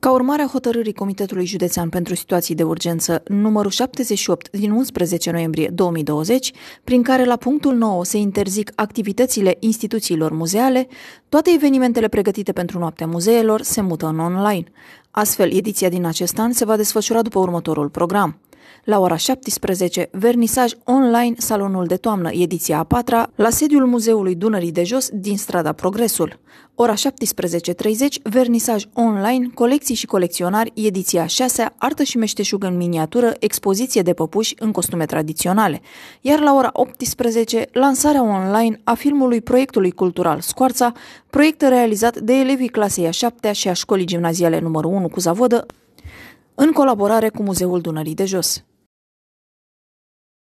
Ca urmare a hotărârii Comitetului Județean pentru Situații de Urgență numărul 78 din 11 noiembrie 2020, prin care la punctul 9 se interzic activitățile instituțiilor muzeale, toate evenimentele pregătite pentru Noaptea Muzeelor se mută în online. Astfel, ediția din acest an se va desfășura după următorul program. La ora 17, vernisaj online Salonul de Toamnă, ediția a patra, la sediul Muzeului Dunării de Jos din strada Progresul. Ora 17.30, vernisaj online, colecții și colecționari, ediția 6, artă și meșteșug în miniatură, expoziție de păpuși în costume tradiționale. Iar la ora 18, lansarea online a filmului proiectului cultural Scoarța, proiect realizat de elevii clasei a 7 și a școlii gimnaziale numărul 1 cu Zavodă, în colaborare cu Muzeul Dunării de Jos.